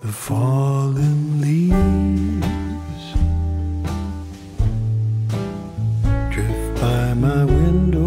the fallen leaves drift by my window.